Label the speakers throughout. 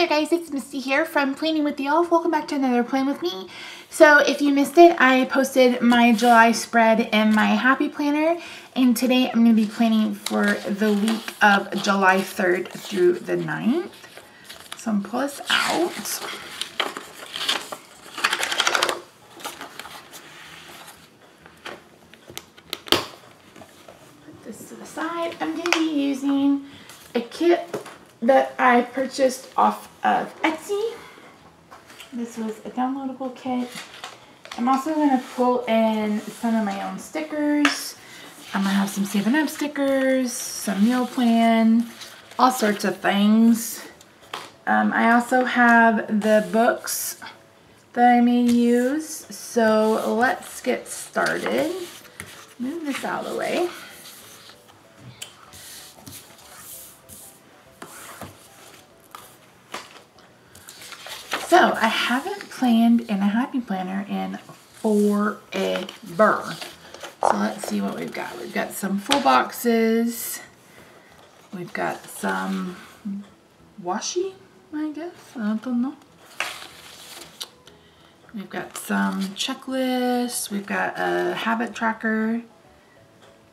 Speaker 1: there guys, it's Misty here from Planning with the Elf. Welcome back to another Plan With Me. So if you missed it, I posted my July spread in my Happy Planner. And today I'm going to be planning for the week of July 3rd through the 9th. So I'm pull this out. Put this to the side. I'm going to be using a kit that I purchased off of Etsy. This was a downloadable kit. I'm also going to pull in some of my own stickers. I'm going to have some 7-Up stickers, some meal plan, all sorts of things. Um, I also have the books that I may use. So let's get started. Move this out of the way. So I haven't planned in a happy planner in forever. So let's see what we've got. We've got some full boxes. We've got some washi, I guess. I don't know. We've got some checklists. We've got a habit tracker.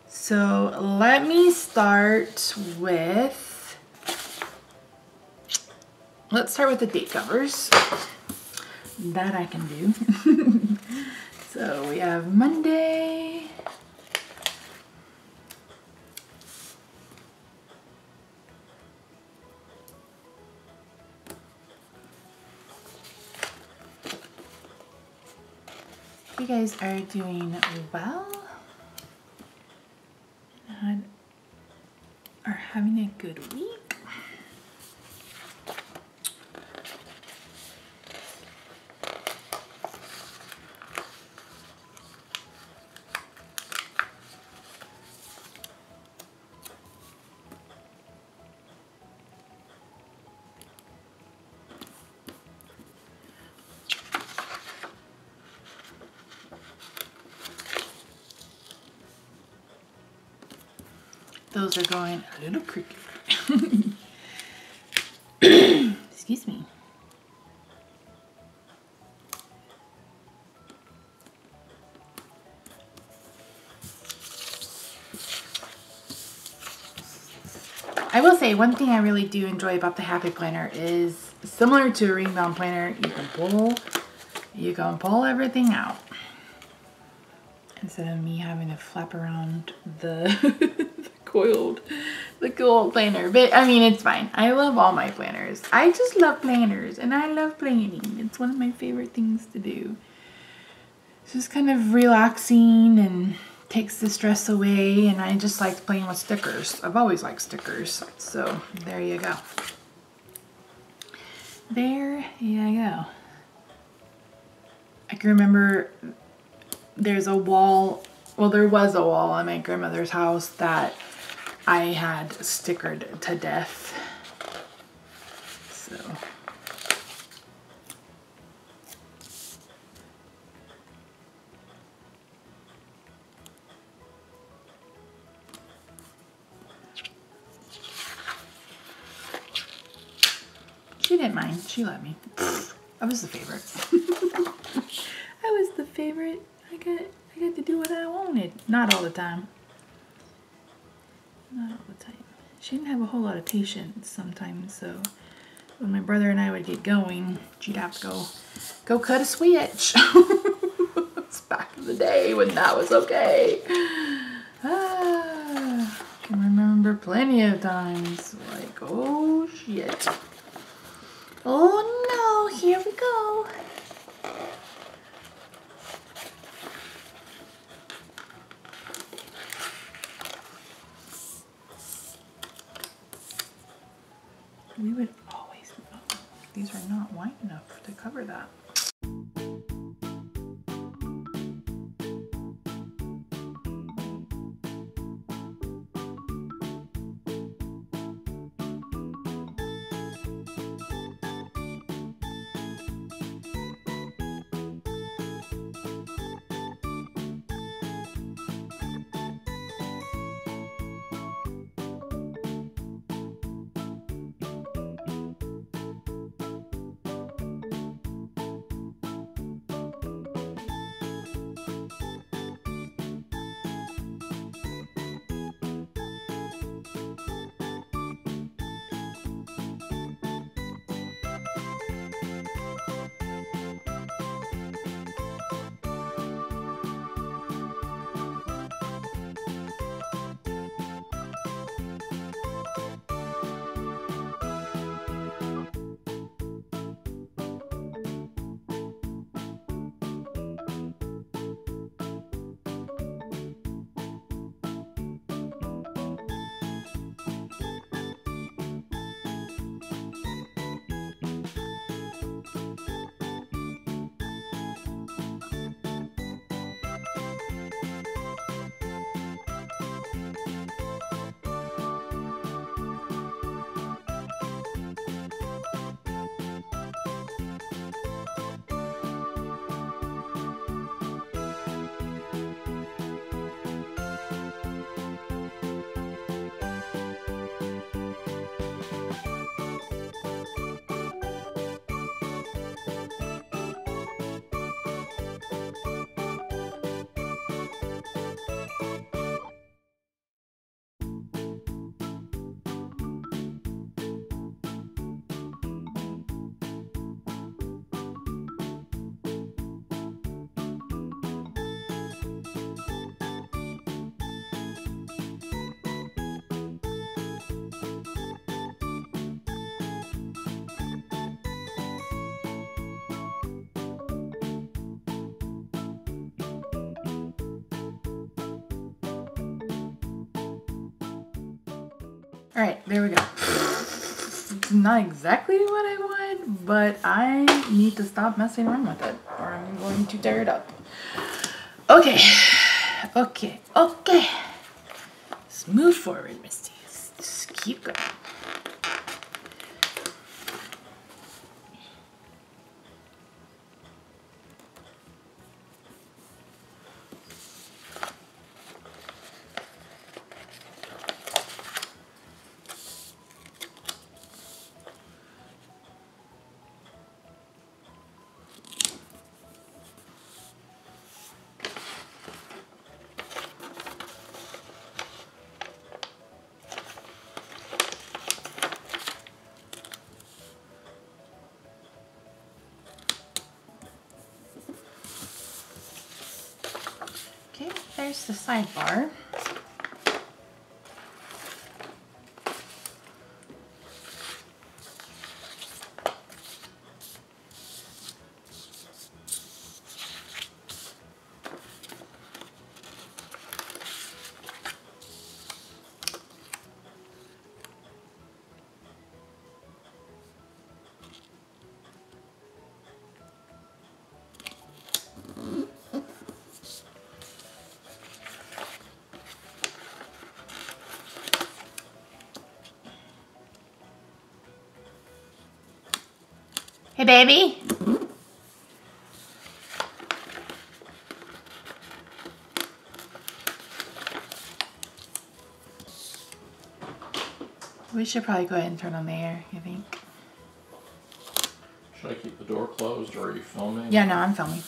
Speaker 1: So let me start with let's start with the date covers. That I can do. so we have Monday. You guys are doing well and are having a good week. Those are going a little crooked. Excuse me. I will say one thing I really do enjoy about the Happy Planner is similar to a ring bound planner, you can pull, you can pull everything out. Instead of me having to flap around the coiled, the coiled planner. But I mean, it's fine. I love all my planners. I just love planners and I love planning. It's one of my favorite things to do. It's just kind of relaxing and takes the stress away and I just like playing with stickers. I've always liked stickers. So there you go. There you go. I can remember there's a wall, well there was a wall in my grandmother's house that I had stickered to death. So. She didn't mind. She let me. I was the favorite. I was the favorite. I got I got to do what I wanted. Not all the time. Not all the time. She didn't have a whole lot of patience sometimes, so when my brother and I would get going, she'd have to go go cut a switch. it's back in the day when that was okay. Ah, I can remember plenty of times like, oh shit. Oh no, here we go. All right, there we go. It's not exactly what I want, but I need to stop messing around with it or I'm going to tear it up. Okay, okay, okay. Let's move forward, Misty. Just keep going. There's the sidebar. Baby. We should probably go ahead and turn on the air, you think?
Speaker 2: Should I keep the door closed or are you filming?
Speaker 1: Yeah, no, I'm filming.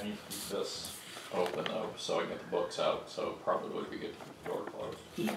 Speaker 2: I need to keep this open though, so I can get the books out, so probably would be good to keep the door closed.
Speaker 1: Yeah.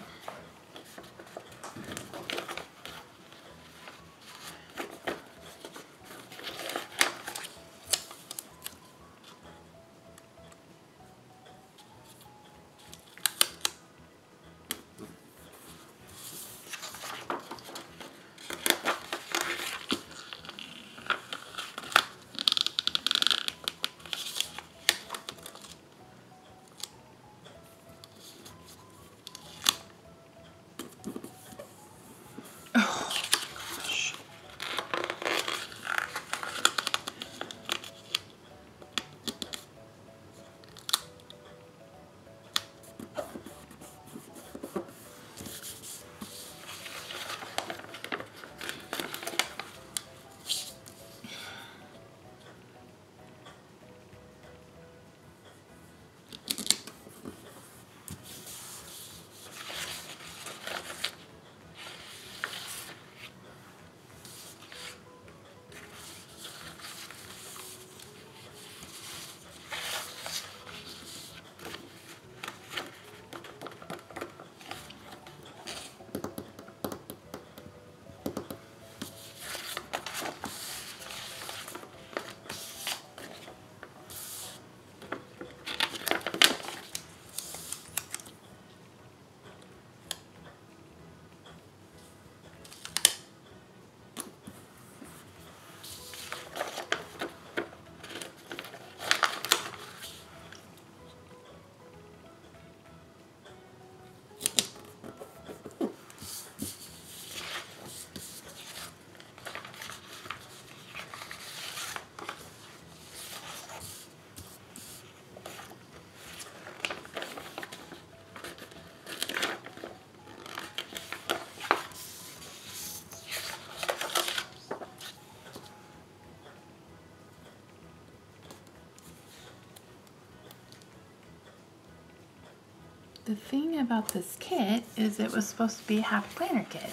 Speaker 1: The thing about this kit is it was supposed to be a happy planner kit.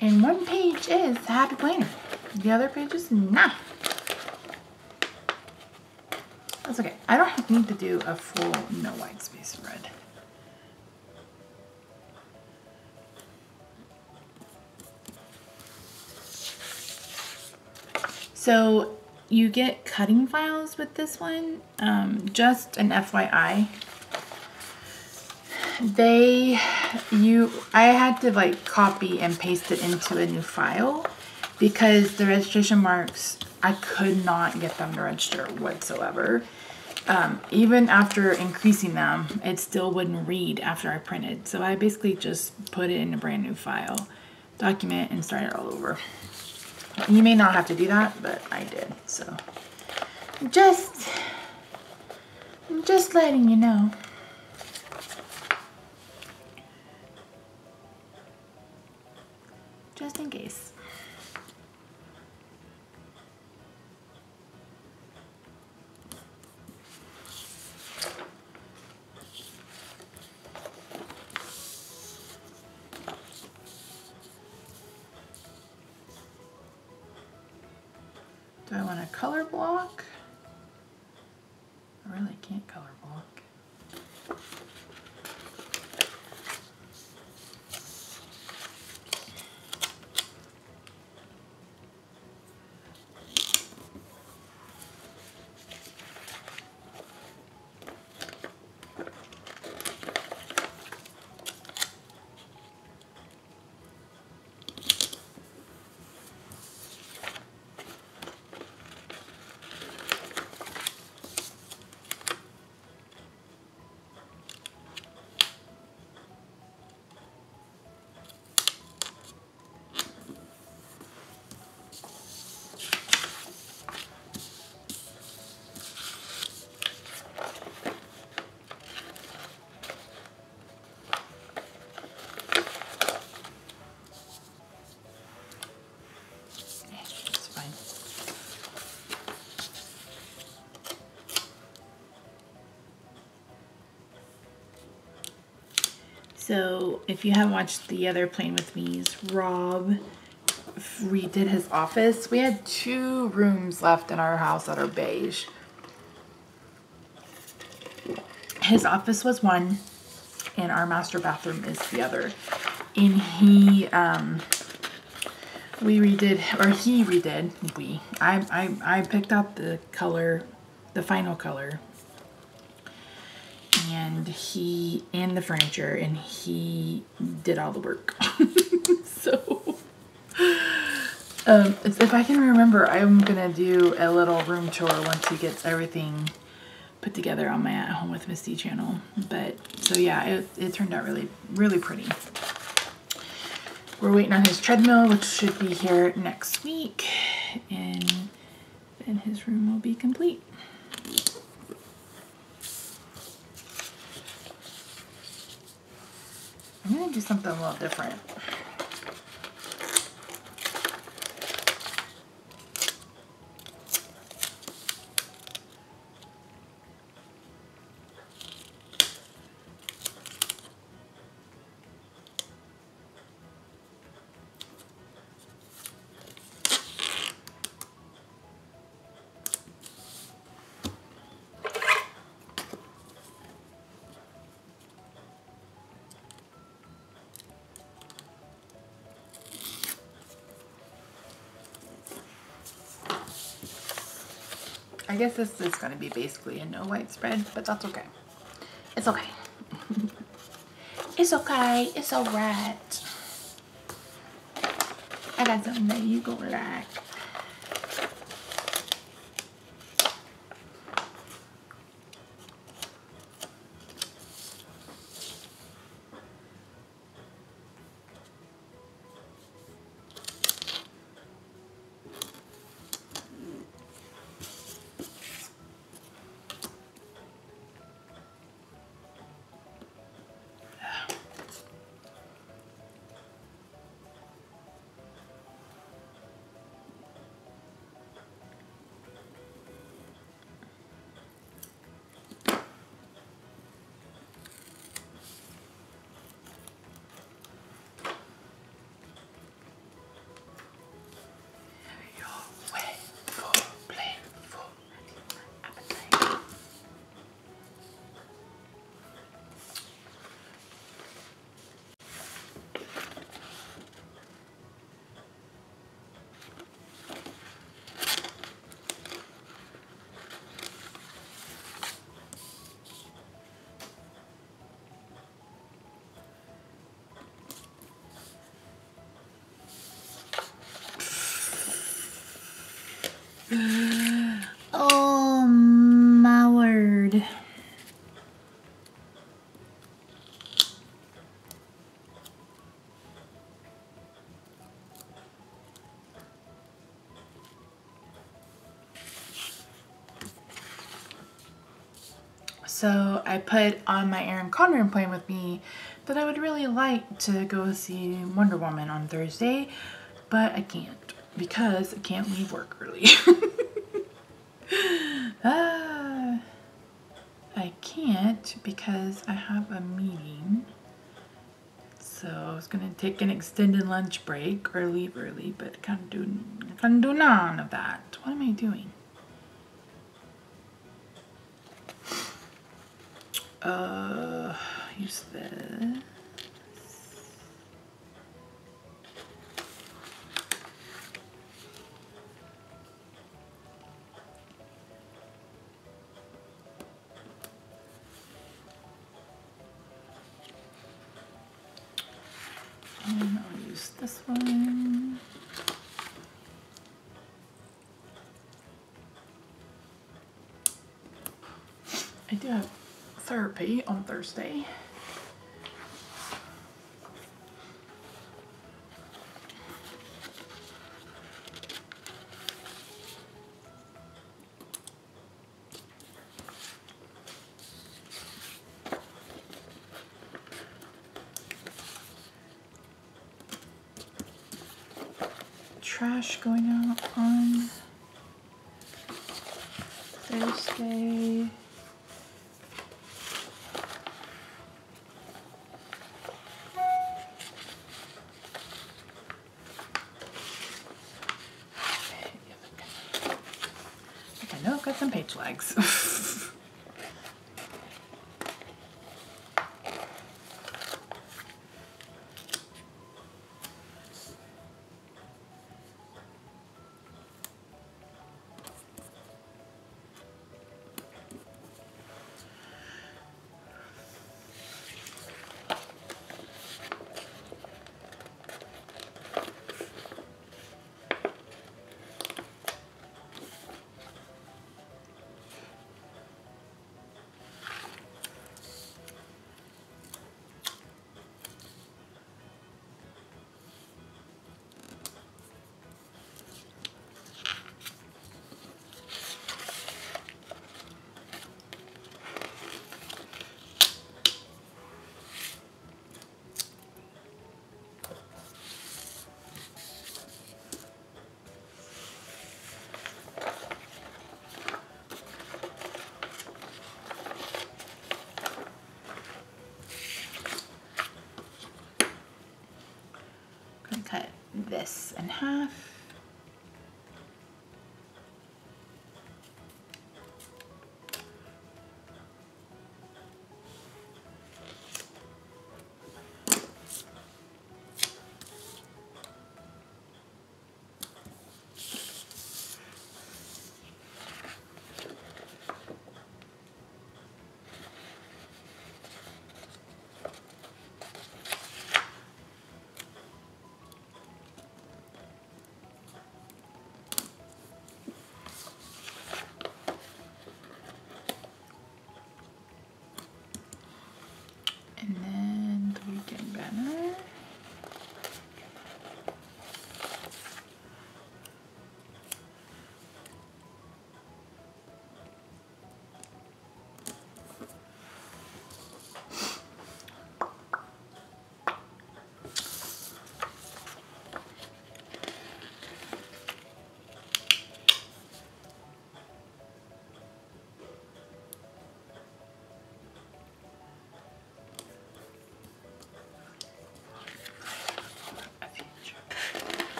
Speaker 1: And one page is happy planner. The other page is not. That's okay. I don't need to do a full no white space spread. So you get cutting files with this one. Um, just an FYI. They, you, I had to like copy and paste it into a new file because the registration marks, I could not get them to register whatsoever. um, even after increasing them, it still wouldn't read after I printed. So I basically just put it in a brand new file, document, and start it all over. You may not have to do that, but I did. So just, just letting you know. Case. So, if you haven't watched the other Playing with Me's, Rob redid his office. We had two rooms left in our house that are beige. His office was one, and our master bathroom is the other. And he, um, we redid or he redid we I, I i picked out the color the final color he and the furniture and he did all the work. So um if i can remember i'm gonna do a little room tour once he gets everything put together on my at home with misty channel. But so yeah it, it turned out really really pretty. We're waiting on his treadmill, which should be here next week, and then his room will be complete. I'm gonna do something a little different. I guess this is going to be basically a no white spread, but that's okay. It's okay. it's okay. It's alright. I got something that you gonna like. So I put on my Erin Condren plan with me that I would really like to go see Wonder Woman on Thursday, but I can't because I can't leave work early. ah, I can't because I have a meeting. So I was gonna take an extended lunch break or leave early, but can't do can't do none of that. What am I doing? Uh, use this. And I'll use this one. I do have therapy on Thursday. Trash going out on Thursday. I I've this in half.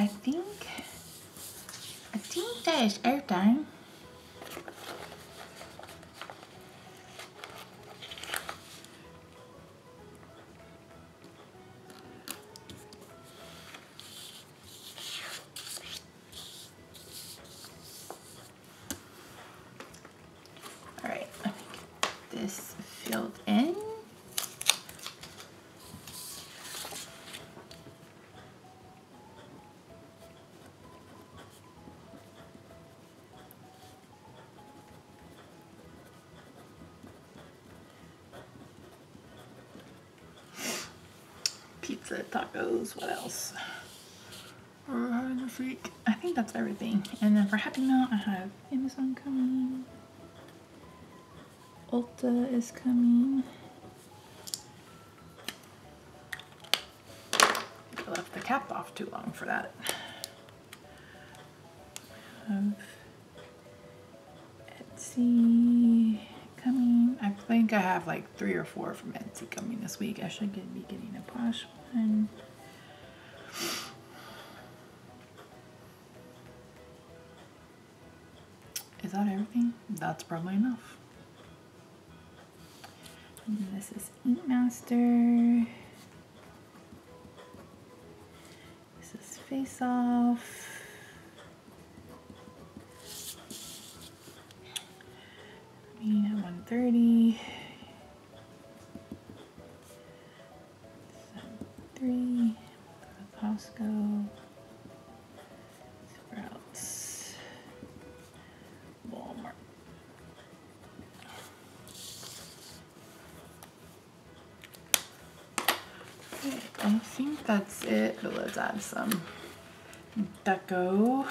Speaker 1: I think, I think that is everything. All right, let me get this filled in. Tacos, what else? Week. I think that's everything. And then for Happy Mail, I have Amazon coming. Ulta is coming. I left the cap off too long for that. Think I have like three or four from Etsy coming this week. I should get, be getting a Posh one. Is that everything? That's probably enough. And this is Ink Master. This is Face Off. Me at 130. Three. Costco. Sprouts. Walmart. Okay, I think that's it, but let's add some deco.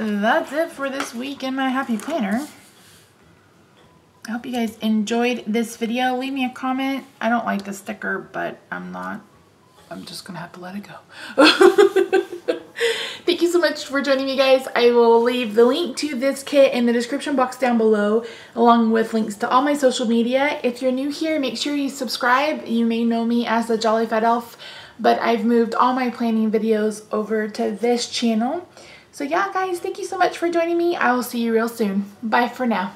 Speaker 1: That's it for this week in my happy planner. I hope you guys enjoyed this video. Leave me a comment. I don't like the sticker, but I'm not, I'm just gonna have to let it go. Thank you so much for joining me guys. I will leave the link to this kit in the description box down below along with links to all my social media. If you're new here, make sure you subscribe. You may know me as the Jolly Fat Elf, but I've moved all my planning videos over to this channel. So yeah, guys, thank you so much for joining me. I will see you real soon. Bye for now.